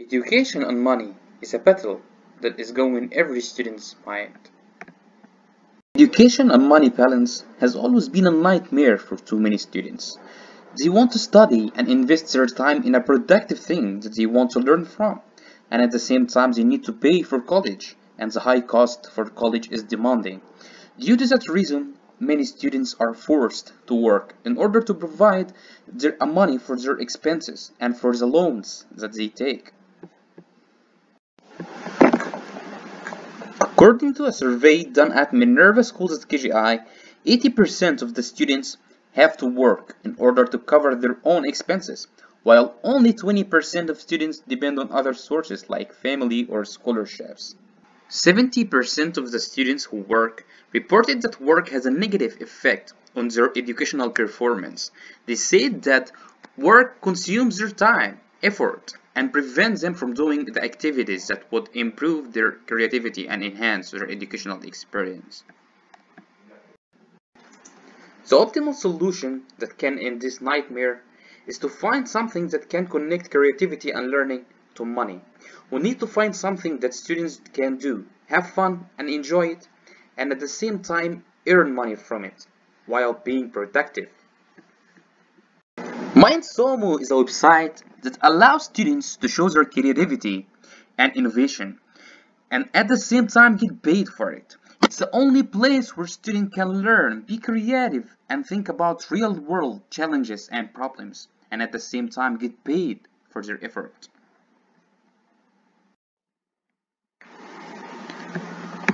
Education and money is a battle that is going in every student's mind. Education and money balance has always been a nightmare for too many students. They want to study and invest their time in a productive thing that they want to learn from, and at the same time they need to pay for college, and the high cost for college is demanding. Due to that reason, many students are forced to work in order to provide their uh, money for their expenses and for the loans that they take. According to a survey done at Minerva Schools at KGI, 80% of the students have to work in order to cover their own expenses, while only 20% of students depend on other sources like family or scholarships. 70% of the students who work reported that work has a negative effect on their educational performance. They said that work consumes their time, effort, and prevents them from doing the activities that would improve their creativity and enhance their educational experience. The optimal solution that can end this nightmare is to find something that can connect creativity and learning to money. We need to find something that students can do, have fun and enjoy it, and at the same time earn money from it, while being productive. MindSumo is a website that allows students to show their creativity and innovation, and at the same time get paid for it. It's the only place where students can learn, be creative, and think about real-world challenges and problems, and at the same time get paid for their effort.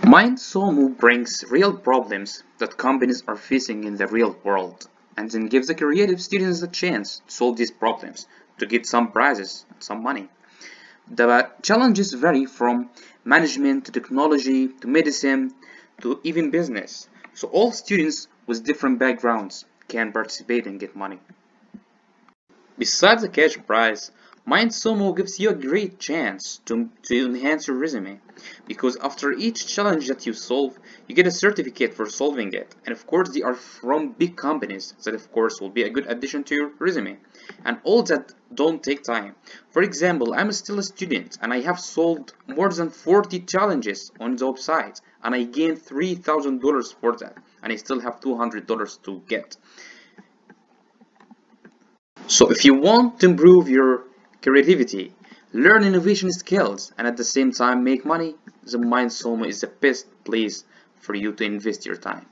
MindSumo brings real problems that companies are facing in the real world and then gives the creative students a chance to solve these problems to get some prizes and some money. The challenges vary from management to technology to medicine to even business. So all students with different backgrounds can participate and get money. Besides the cash prize, MindSumo gives you a great chance to, to enhance your resume because after each challenge that you solve, you get a certificate for solving it. And of course, they are from big companies that of course will be a good addition to your resume. And all that don't take time. For example, I'm still a student and I have solved more than 40 challenges on the website and I gained $3,000 for that and I still have $200 to get. So if you want to improve your creativity, learn innovation skills, and at the same time make money, the MindSumo is the best place for you to invest your time.